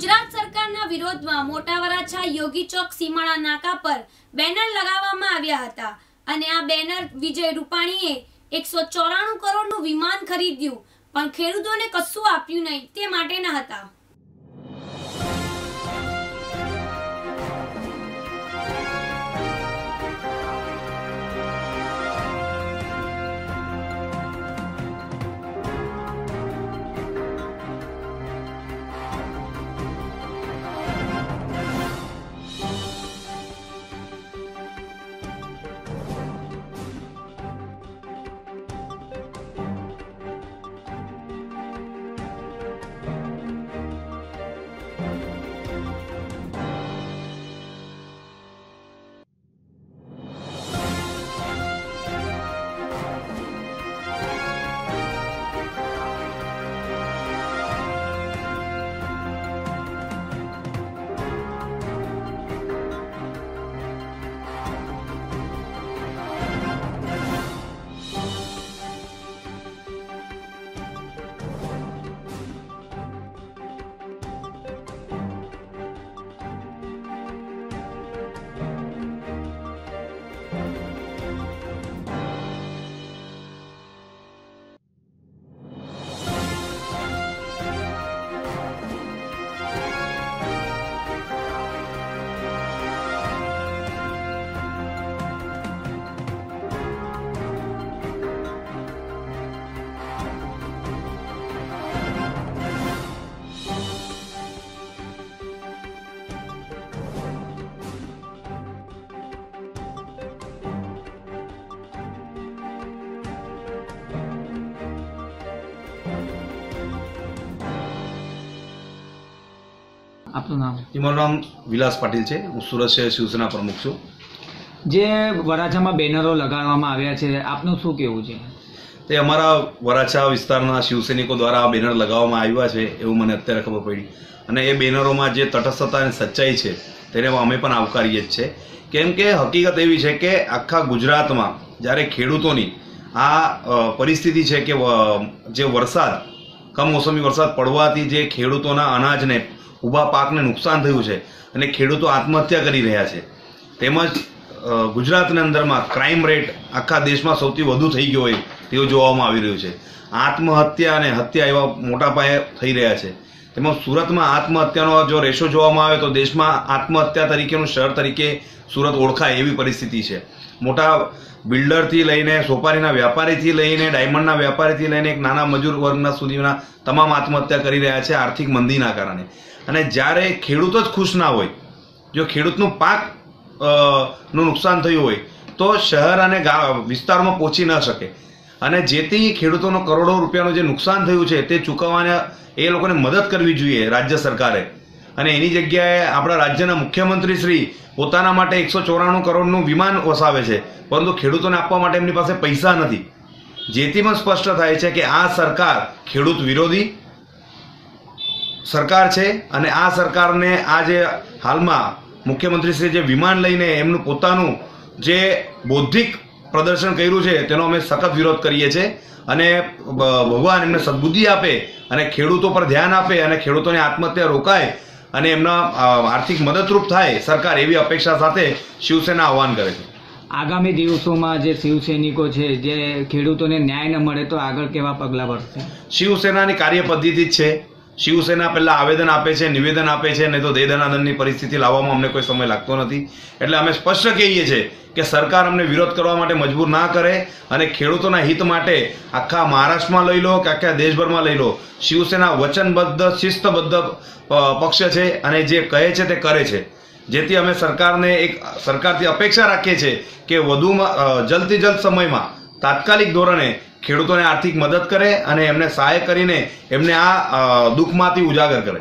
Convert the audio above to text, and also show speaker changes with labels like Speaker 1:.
Speaker 1: ગુજરાત સરકારના વિરોધમાં મોટા વરાછા યોગી ચોક સીમાડા નાકા પર બેનર લગાવવામાં આવ્યા હતા અને આ બેનર વિજય રૂપાણીએ એકસો ચોરાણું કરોડનું વિમાન ખરીદ્યું, પણ ખેડૂતોને કશું આપ્યું નહીં, તે માટેના હતા.
Speaker 2: આપનું નામ?
Speaker 3: મારું નામ વિલાસ પાટીલ છે. હું સુરત શહેર શિવસેના પ્રમુખ છું.
Speaker 2: જે વરાછામાં બેનરો લગાડવામાં આવ્યા છે આપનું શું કહેવું છે?
Speaker 3: તે અમારા વરાછા વિસ્તારના શિવસૈનિકો દ્વારા બેનર લગાવવામાં આવ્યા છે એવું મને અત્યારે ખબર પડી. અને એ બેનરોમાં જે તટસ્થતા અને સચ્ચાઈ છે તેને અમે પણ આવકારીએ જ છે. કેમ કે હકીકત એવી છે કે આખા ગુજરાતમાં જ્યારે ખેડૂતોની આ પરિસ્થિતિ છે કે જે વરસાદ કમોસમી વરસાદ પડવાથી જે ખેડૂતોના અનાજને ઊભા પાકને નુકસાન થયું છે અને ખેડૂતો આત્મહત્યા કરી રહ્યા છે. તેમજ ગુજરાતની અંદરમાં ક્રાઇમ રેટ આખા દેશમાં સૌથી વધુ થઈ ગયો હોય તેવું જોવામાં આવી રહ્યું છે. આત્મહત્યા અને હત્યા એવા મોટા પાયે થઈ રહ્યા છે. તેમાં સુરતમાં આત્મહત્યાનો જો રેશો જોવામાં આવે તો દેશમાં આત્મહત્યા તરીકેનું શહેર તરીકે સુરત ઓળખાય એવી પરિસ્થિતિ છે. મોટા બિલ્ડરથી લઈને સોપારીના વ્યાપારીથી લઈને ડાયમંડના વ્યાપારીથી લઈને એક નાના મજૂર વર્ગના સુધીના તમામ આત્મહત્યા કરી રહ્યા છે આર્થિક મંદીના કારણે. અને જ્યારે ખેડૂત જ ખુશ ના હોય, જો ખેડૂતનું પાકનું નુકસાન થયું હોય, તો શહેર અને ગા- વિસ્તારમાં પહોંચી ન શકે. અને જેથી ખેડૂતોનો કરોડો રૂપિયાનું જે નુકસાન થયું છે, તે ચૂકવવાને એ લોકોને મદદ કરવી જોઈએ રાજ્ય સરકારે. અને એની જગ્યાએ આપણા રાજ્યના મુખ્યમંત્રી શ્રી પોતાના માટે એકસો ચોરાણું કરોડનું વિમાન વસાવે છે, પરંતુ ખેડૂતોને આપવા માટે એમની પાસે પૈસા નથી. જેથી પણ સ્પષ્ટ થાય છે કે આ સરકાર ખેડૂત વિરોધી સરકાર છે અને આ સરકારને આ જે હાલમાં મુખ્યમંત્રીશ્રીએ જે વિમાન લઈને એમનું પોતાનું જે બૌદ્ધિક પ્રદર્શન કર્યું છે તેનો અમે સખત વિરોધ કરીએ છીએ અને ભગવાન એમને સદબુદ્ધિ આપે અને ખેડૂતો પર ધ્યાન આપે અને ખેડૂતોની આત્મહત્યા રોકાય અને એમના આર્થિક મદદરૂપ થાય સરકાર એવી અપેક્ષા સાથે શિવસેના આહવાન કરે છે.
Speaker 2: આગામી દિવસોમાં જે શિવસૈનિકો છે જે ખેડૂતોને ન્યાય ન મળે તો આગળ કેવા પગલાં ભરશે?
Speaker 3: શિવસેનાની કાર્ય પદ્ધતિ જ છે. શિવસેના પહેલાં આવેદન આપે છે, નિવેદન આપે છે, નહીં તો દેદનાદનની પરિસ્થિતિ લાવવામાં અમને કોઈ સમય લાગતો નથી. એટલે અમે સ્પષ્ટ કહીએ છીએ કે સરકાર અમને વિરોધ કરવા માટે મજબૂર ના કરે અને ખેડૂતોના હિત માટે આખા મહારાષ્ટ્રમાં લઈ લો કે આખા દેશભરમાં લઈ લો. શિવસેના વચનબદ્ધ, શિસ્તબદ્ધ પક્ષ છે અને જે કહે છે તે કરે છે. જેથી અમે સરકારને એક, સરકારથી અપેક્ષા રાખીએ છીએ કે વધુમાં જલ્દથી જલ્દ સમયમાં તાત્કાલિક ધોરણે ખેડૂતોને આર્થિક મદદ કરે અને એમને સહાય કરીને એમને આ દુઃખમાંથી ઉજાગર કરે.